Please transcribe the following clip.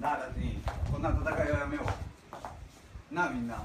なあだっこんな戦いはやめよう。なあみんな。